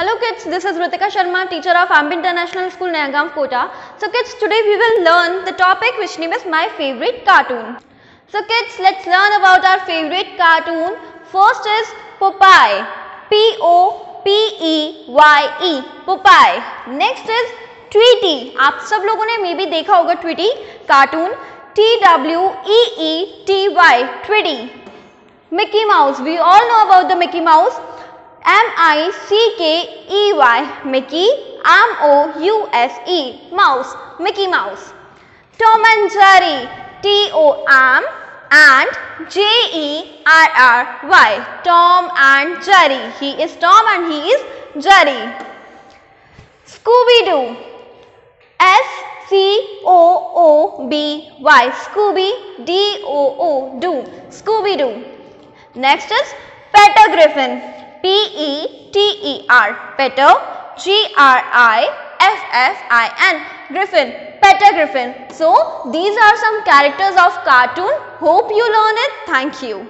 Hello kids, this is Ritika Sharma, teacher of Ambi International School, Nayagaon, Kota. So kids, today we will learn the topic which name is my favorite cartoon. So kids, let's learn about our favorite cartoon. First is Popeye. P-O-P-E-Y-E. Popeye. Next is Tweety. आप सब लोगों ने मे भी देखा होगा Tweety cartoon T W E E T Y ट्विटी Mickey Mouse. We all know about the Mickey Mouse. M I C K E Y. Mickey. M O U S E. Mouse. Mickey Mouse. Tom and Jerry. T O M and J E R R Y. Tom and Jerry. He is Tom and he is Jerry. Scooby Doo. S C O O B Y. Scooby D O O Doo. Scooby Doo. Next is Peter Griffin. P E T E R. Peter. G R I F F I N. Griffin. Peter Griffin. So these are some characters of cartoon. Hope you learn it. Thank you.